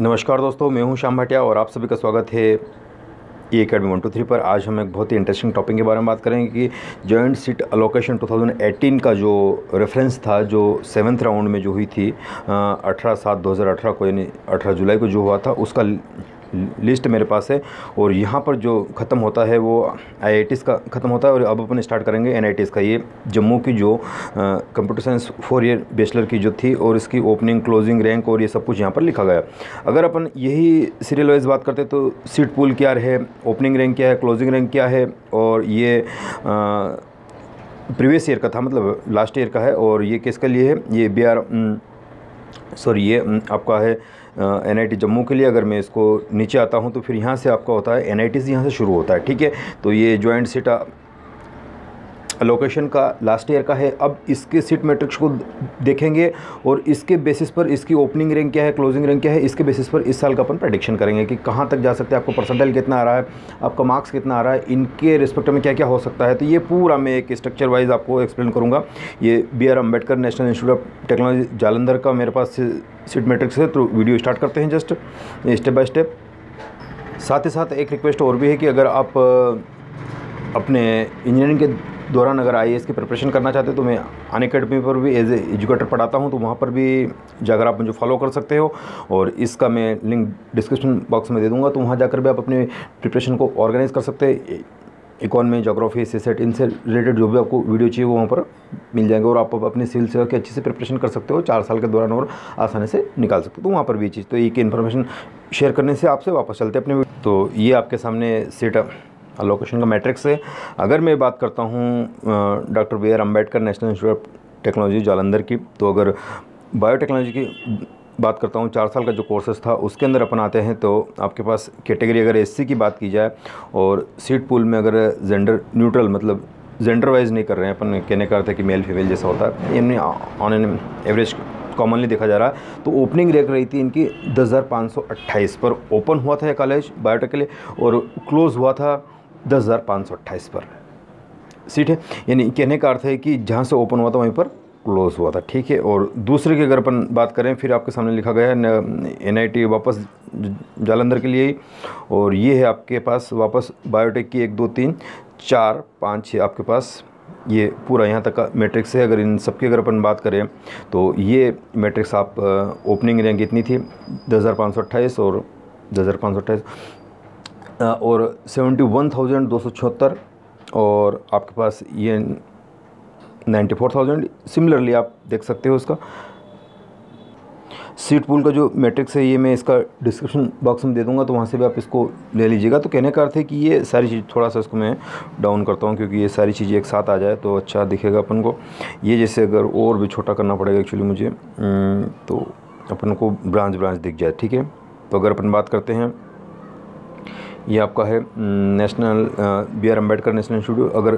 नमस्कार दोस्तों, मैं हूँ श्याम भाटिया और आप सभी का स्वागत है E academy one two three पर। आज हम एक बहुत ही इंटरेस्टिंग टॉपिक के बारे में बात करेंगे कि जॉइंट सीट अलोकेशन 2018 का जो रेफरेंस था, जो सेवन्थ राउंड में जो हुई थी अठारह सात 2018 को, यानी अठारह जुलाई को जो हुआ था, उसका लिस्ट मेरे पास है और यहाँ पर जो ख़त्म होता है वो आई का ख़त्म होता है और अब अपन स्टार्ट करेंगे एन का। ये जम्मू की जो computer science four year bachelor की जो थी और इसकी ओपनिंग, क्लोजिंग, रैंक और ये सब कुछ यहाँ पर लिखा गया। अगर अपन यही सीरियल वाइज बात करते तो सीट पूल क्या है ओपनिंग रैंक क्या है, क्लोजिंग रैंक क्या है और ये प्रीवियस ईयर का था मतलब लास्ट ईयर का है और ये किसके लिए है? ये बी आर सॉरी ये आपका है एन आई जम्मू के लिए अगर मैं इसको नीचे आता हूँ तो फिर यहाँ से आपका होता है एन आई से यहाँ से शुरू होता है, ठीक है? तो ये जॉइंट सीट लोकेशन का लास्ट ईयर का है। अब इसके सीट मैट्रिक्स को देखेंगे और इसके बेसिस पर इसकी ओपनिंग रैंक क्या है क्लोजिंग रैंक क्या है, इसके बेसिस पर इस साल का अपन प्रडिक्शन करेंगे कि कहाँ तक जा सकते हैं, आपको परसेंटाइल कितना आ रहा है, आपका मार्क्स कितना आ रहा है, इनके रिस्पेक्ट में क्या क्या हो सकता है। तो ये पूरा मैं एक स्ट्रक्चर वाइज आपको एक्सप्लेन करूँगा। ये B R Ambedkar national institute of technology Jalandhar का मेरे पास सीट मैट्रिक्स है तो वीडियो स्टार्ट करते हैं जस्ट स्टेप बाय स्टेप साथ ही साथ एक रिक्वेस्ट और भी है कि अगर आप, अपने इंजीनियरिंग के दौरान अगर आई की प्रिपरेशन करना चाहते हो तो मैं अन अकेडमी पर भी एज ए एजुकेटर पढ़ाता हूँ तो वहाँ पर भी जाकर आप मुझे फॉलो कर सकते हो। और इसका मैं लिंक डिस्क्रिप्शन बॉक्स में दे दूँगा तो वहाँ जाकर भी आप अपने प्रिपरेशन को ऑर्गेनाइज कर सकते इकॉनमी जोग्राफी सेट इनसे रिलेटेड जो भी आपको वीडियो चाहिए, वो वहाँ पर मिल जाएँगे, और आप अपने सिविल सेवा की अच्छे से प्रिपरेशन कर सकते हो, चार साल के दौरान और आसानी से निकाल सकते हो। तो वहाँ पर भी चीज़ तो एक इन्फॉर्मेशन शेयर करने से आपसे वापस चलते अपने तो ये आपके सामने सेट लोकेशन का मैट्रिक्स है। अगर मैं बात करता हूँ doctor B R Ambedkar national institute of technology Jalandhar की तो अगर बायोटेक्नोलॉजी की बात करता हूँ, चार साल का जो कोर्सेज था, उसके अंदर अपन आते हैं तो आपके पास कैटेगरी अगर एससी की बात की जाए, और सीट पूल में अगर जेंडर न्यूट्रल मतलब जेंडर वाइज नहीं कर रहे हैं, अपन कहने का अर्थ है कि मेल फीमेल जैसा होता है। यानी ऑन एन एवरेज कॉमनली देखा जा रहा है। तो ओपनिंग रैंक रही थी इनकी दस पर ओपन हुआ था ये कॉलेज बायोटेक के लिए, और क्लोज़ हुआ था दस हज़ार पाँच सौ अट्ठाईस पर। सीट है? यानी कहने का अर्थ है कि जहाँ से ओपन हुआ था, वहीं पर क्लोज हुआ था, ठीक है? और दूसरे की अगर अपन बात करें, फिर आपके सामने लिखा गया है एनआईटी वापस जालंधर के लिए। ही और ये है आपके पास, वापस बायोटेक की एक, दो, तीन, चार, पाँच छः आपके पास। ये पूरा यहाँ तक का मैट्रिक्स है, अगर इन सब की अगर अपन बात करें तो ये मैट्रिक्स आप ओपनिंग रैंक इतनी थी, दस हज़ार पाँच सौ अट्ठाईस और दस हज़ार पाँच सौ अट्ठाईस। और सेवेंटी वन थाउज़ेंड दो सौ छिहत्तर और आपके पास ये नाइन्टी फोर थाउज़ेंड, सिमिलरली आप देख सकते हो इसका। सीट पूल का जो मैट्रिक्स है, ये मैं इसका डिस्क्रिप्शन बॉक्स में दे दूँगा तो वहाँ से भी आप इसको ले लीजिएगा। तो कहने का अर्थ है कि ये सारी चीज़, थोड़ा सा इसको मैं डाउन करता हूँ, क्योंकि ये सारी चीज़ें एक साथ आ जाए तो अच्छा दिखेगा अपन को। ये जैसे अगर और भी छोटा करना पड़ेगा एक्चुअली मुझे तो अपन को ब्रांच ब्रांच दिख जाए, ठीक है? तो अगर अपन बात करते हैं ये आपका है national B R Ambedkar national institute. अगर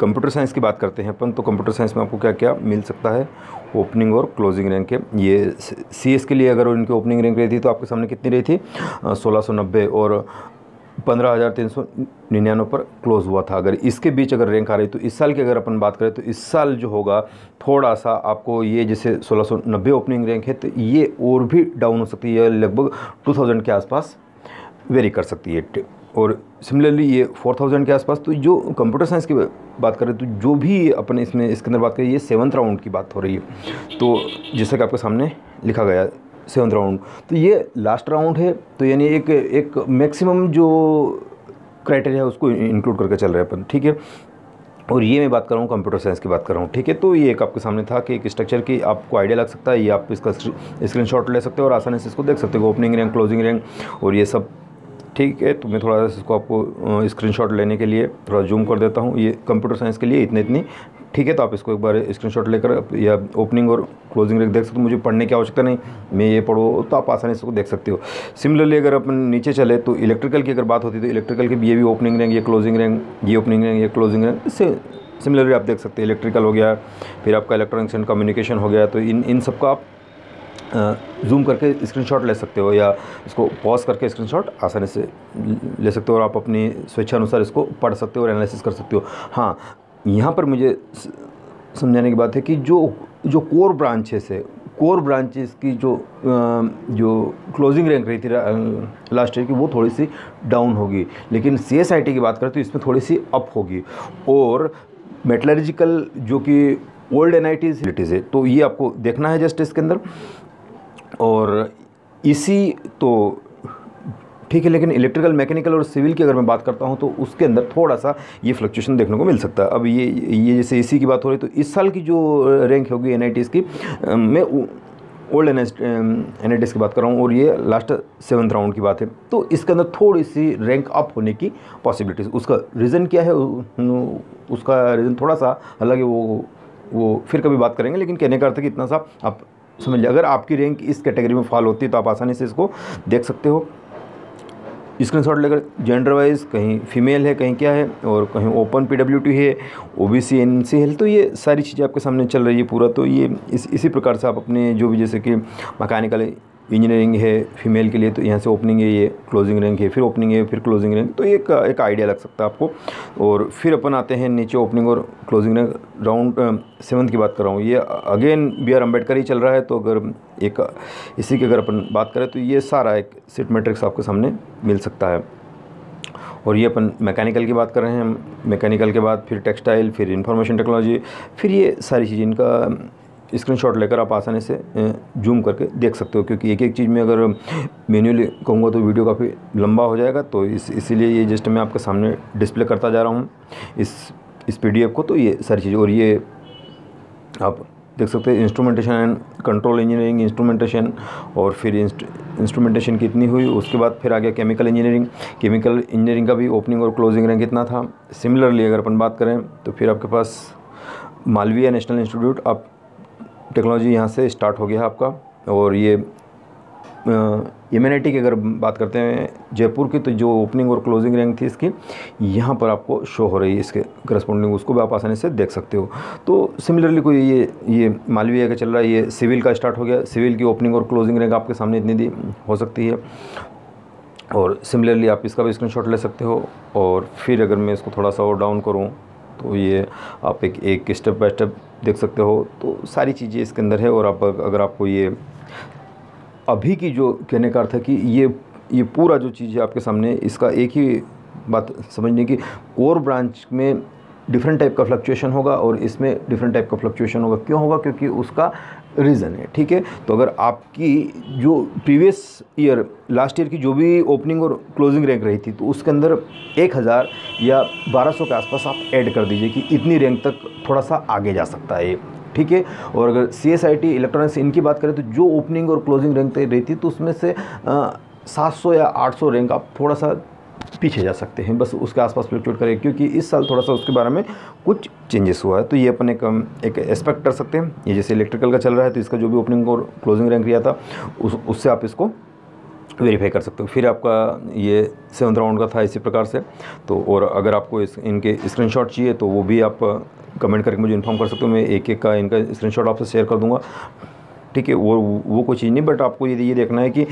कंप्यूटर साइंस की बात करते हैं अपन तो कंप्यूटर साइंस में आपको क्या क्या मिल सकता है? ओपनिंग और क्लोजिंग रैंक है। ये सी एस के लिए अगर उनकी ओपनिंग रैंक रही थी तो आपके सामने कितनी रही थी? सोलह सौ नब्बे और पंद्रह हज़ार तीन सौ निन्यानवे पर क्लोज हुआ था। अगर इसके बीच अगर रैंक आ रही तो इस साल की अगर अपन बात करें तो इस साल जो होगा थोड़ा सा आपको ये जैसे सोलह सौ नब्बे ओपनिंग रैंक है तो ये और भी डाउन हो सकती है, लगभग टू थाउज़ेंड के आसपास। वेरी कर सकती है और सिमिलरली ये फोर थाउज़ेंड के आसपास तो जो कंप्यूटर साइंस की बात करें तो जो भी अपने इसमें, इसके अंदर बात करें, ये सेवन्थ राउंड की बात हो रही है। तो जैसा कि आपके सामने लिखा गया सेवन्थ राउंड तो ये लास्ट राउंड है तो यानी एक एक मैक्सिमम जो क्राइटेरिया है, उसको इंक्लूड करके चल रहे हैं अपन, ठीक है? और ये मैं बात कर रहा हूँ कंप्यूटर साइंस की बात कर रहा हूँ, ठीक है? तो ये एक आपके सामने था कि एक स्ट्रक्चर की आपको आइडिया लग सकता है, ये आप इसका स्क्रीनशॉट ले सकते हो और आसानी से इसको देख सकते हो ओपनिंग रैंक क्लोजिंग रैंक और ये सब ठीक है तो मैं थोड़ा सा इसको आपको स्क्रीनशॉट लेने के लिए थोड़ा जूम कर देता हूँ। ये कंप्यूटर साइंस के लिए इतनी इतनी। ठीक है तो आप इसको एक बार स्क्रीनशॉट लेकर या ओपनिंग और क्लोजिंग देख सकते हो। मुझे पढ़ने की आवश्यकता नहीं, मैं ये पढ़ो तो आप आसानी से इसको देख सकते हो। सिमिलरली अगर अपन नीचे चले तो इलेक्ट्रिकल की अगर बात होती है तो इलेक्ट्रिकल की ये भी ओपनिंग रैंक ये क्लोजिंग रैंक ये ओपनिंग रैंक ये क्लोजिंग रैंक इससे सिमिलरली आप देख सकते हैं। इलेक्ट्रिकल हो गया, फिर आपका इलेक्ट्रॉनिक्स एंड कम्युनिकेशन हो गया तो इन इन सबका आप जूम करके स्क्रीनशॉट ले सकते हो या इसको पॉज करके स्क्रीनशॉट आसानी से ले सकते हो और आप अपनी स्वेच्छा अनुसार इसको पढ़ सकते हो और एनालिसिस कर सकते हो। हाँ यहाँ पर मुझे समझाने की बात है कि जो जो कोर ब्रांचेस है कोर ब्रांचेस की जो जो क्लोजिंग रैंक रही थी लास्ट ईयर की, वो थोड़ी सी डाउन होगी। लेकिन सीएसआईटी की बात करें तो इसमें थोड़ी सी अप होगी। और मेटलर्जिकल जो कि ओल्ड एन आई है तो ये आपको देखना है जस्ट इसके अंदर। और इसी तो ठीक है, लेकिन इलेक्ट्रिकल मैकेनिकल और सिविल की अगर मैं बात करता हूँ तो उसके अंदर थोड़ा सा ये फ्लक्चुएशन देखने को मिल सकता है। अब ये ये जैसे इसी की बात हो रही तो इस साल की जो रैंक होगी एन की मैं ओल्ड एन एन की बात कर रहा हूँ, और ये लास्ट सेवन्थ राउंड की बात है। तो इसके अंदर थोड़ी सी रैंक अप होने की पॉसिबिलिटीज़ उसका रीज़न क्या है? उसका रीज़न थोड़ा सा हालाँकि वो वो फिर कभी बात करेंगे, लेकिन कहने का अर्थ कि इतना सा आप समझ लिया अगर आपकी रैंक इस कैटेगरी में फॉल होती है तो आप आसानी से इसको देख सकते हो। स्क्रीन शॉट लेकर जेंडर वाइज कहीं फीमेल है, कहीं क्या है, और कहीं ओपन पी डब्ल्यू टी है O B C N C है तो ये सारी चीज़ें आपके सामने चल रही है पूरा तो ये इस, इसी प्रकार से आप अपने जो भी जैसे कि मैकेनिकल इंजीनियरिंग है फीमेल के लिए तो यहाँ से ओपनिंग है ये क्लोजिंग रैंक है, फिर ओपनिंग है, फिर क्लोजिंग रैंक तो एक एक आइडिया लग सकता है आपको। और फिर अपन आते हैं नीचे ओपनिंग और क्लोजिंग रैंक राउंड सेवन्थ की बात कर रहा हूँ। ये अगेन बी आर अंबेडकर ही चल रहा है तो अगर एक, इसी की अगर अपन बात करें तो ये सारा एक सीट मेट्रिक्स आपके सामने मिल सकता है। और ये अपन मैकेनिकल की बात कर रहे हैं मैकेनिकल के बाद फिर टेक्सटाइल फिर इंफॉर्मेशन टेक्नोलॉजी फिर ये सारी चीज़, इनका स्क्रीनशॉट लेकर आप आसानी से जूम करके देख सकते हो, क्योंकि एक एक चीज़ में अगर मैन्युअली कहूँगा तो वीडियो काफ़ी लंबा हो जाएगा तो इस, इसीलिए ये जस्ट मैं आपके सामने डिस्प्ले करता जा रहा हूँ, इस इस पीडीएफ को तो ये सारी चीज़, और ये आप देख सकते हैं instrumentation and control engineering instrumentation और फिर इंस्ट्रूमेंटेशन कितनी हुई, उसके बाद फिर आ गया केमिकल इंजीनियरिंग केमिकल इंजीनियरिंग का भी ओपनिंग और क्लोजिंग रैंक कितना था। सिमिलरली अगर अपन बात करें तो फिर आपके पास Malaviya national institute of technology यहाँ से स्टार्ट हो गया आपका। और ये एम की अगर बात करते हैं, जयपुर की तो जो ओपनिंग और क्लोजिंग रैंक थी इसकी, यहाँ पर आपको शो हो रही है इसके करस्पॉन्डिंग उसको भी आप आसानी से देख सकते हो। तो सिमिलरली कोई ये ये मालवीय का चल रहा है, ये सिविल का स्टार्ट हो गया। सिविल की ओपनिंग और क्लोजिंग रैंक आपके सामने इतनी दी हो सकती है। और सिमिलरली आप इसका भी स्क्रीन ले सकते हो। और फिर अगर मैं इसको थोड़ा सा और डाउन करूँ तो ये आप एक एक स्टेप बाय स्टेप देख सकते हो। तो सारी चीज़ें इसके अंदर है और आप अगर आपको ये अभी की जो कहने का अर्थ है कि ये ये पूरा जो चीज़ है आपके सामने, इसका एक ही बात समझने की कोर ब्रांच में डिफरेंट टाइप का फ्लक्चुएशन होगा और इसमें डिफरेंट टाइप का फ्लक्चुएशन होगा। क्यों होगा? क्योंकि उसका रीज़न है, ठीक है? तो अगर आपकी जो प्रीवियस ईयर लास्ट ईयर की जो भी ओपनिंग और क्लोजिंग रैंक रही थी तो उसके अंदर एक हज़ार या बारह सौ के आसपास आप ऐड कर दीजिए कि इतनी रैंक तक थोड़ा सा आगे जा सकता है ठीक है? और अगर C S I T electronics इनकी बात करें तो जो ओपनिंग और क्लोजिंग रैंक रही थी तो उसमें से सात सौ या आठ सौ रैंक आप थोड़ा सा पीछे जा सकते हैं। बस उसके आसपास फ्लक्चुएट करें, क्योंकि इस साल थोड़ा सा उसके बारे में कुछ चेंजेस हुआ है। तो ये अपन एक एक एक्सपेक्ट कर सकते हैं। ये जैसे इलेक्ट्रिकल का चल रहा है तो इसका जो भी ओपनिंग और क्लोजिंग रैंक किया था, उस, उससे आप इसको वेरीफाई कर सकते हो। फिर आपका ये सेवन्थ राउंड का था इसी प्रकार से। तो और अगर आपको इस, इनके स्क्रीनशॉट चाहिए तो वो भी आप कमेंट करके मुझे इन्फॉर्म कर सकते हो। मैं एक एक का इनका स्क्रीनशॉट आपसे शेयर कर दूँगा। ठीक है वो वो कोई चीज़ नहीं बट आपको ये ये देखना है कि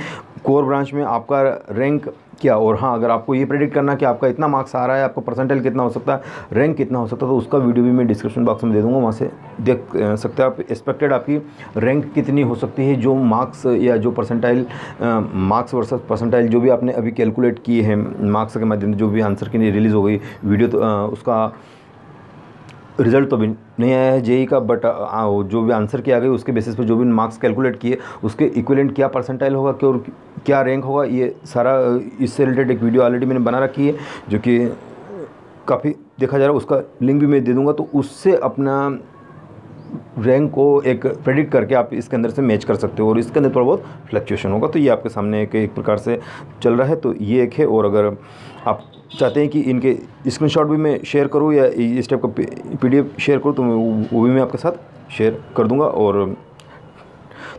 कोर ब्रांच में आपका रैंक क्या और हाँ अगर आपको ये प्रेडिक्ट करना कि आपका इतना मार्क्स आ रहा है आपका परसेंटेज कितना हो सकता है रैंक कितना हो सकता है तो उसका वीडियो भी मैं डिस्क्रिप्शन बॉक्स में दे दूँगा वहाँ से देख सकते हैं आप एक्सपेक्टेड आपकी रैंक कितनी हो सकती है जो मार्क्स या जो परसेंटाइल मार्क्स वर्सेस परसेंटाइल जो भी आपने अभी कैलकुलेट किए हैं मार्क्स के माध्यम से जो भी आंसर की रिलीज़ हो गई वीडियो तो आ, उसका रिज़ल्ट तो भी नहीं आया है जेई का बट जो भी आंसर किया गया, उसके बेसिस पे जो भी मार्क्स कैलकुलेट किए, उसके इक्विलेंट क्या परसेंटाइल होगा, क्या क्या रैंक होगा, ये सारा इससे रिलेटेड एक वीडियो ऑलरेडी मैंने बना रखी है, जो कि काफ़ी देखा जा रहा है, उसका लिंक भी मैं दे दूँगा तो उससे अपना रैंक को एक प्रेडिक्ट करके आप इसके अंदर से मैच कर सकते हो, और इसके अंदर थोड़ा बहुत फ्लक्चुएशन होगा। तो ये आपके सामने एक एक प्रकार से चल रहा है तो ये एक है, और अगर आप चाहते हैं कि इनके स्क्रीनशॉट भी मैं शेयर करूँ या इस टाइप का पीडीएफ शेयर करूँ तो वो भी मैं आपके साथ शेयर कर दूँगा और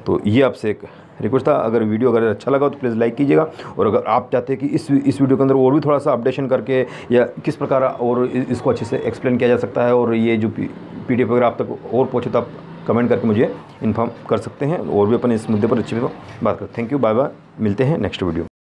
तो ये आपसे एक रिक्वेस्ट था। अगर वीडियो अगर अच्छा लगा तो प्लीज़ लाइक कीजिएगा और अगर आप चाहते हैं कि इस इस वीडियो के अंदर और भी थोड़ा सा अपडेशन करके या किस प्रकार और इसको अच्छे से एक्सप्लेन किया जा सकता है और ये जो पी डी अगर आप तक और पहुँचे तो आप कमेंट करके मुझे इन्फॉर्म कर सकते हैं और भी अपन इस मुद्दे पर अच्छी बात करते थैंक यू बाय बाय मिलते हैं नेक्स्ट वीडियो